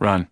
Run.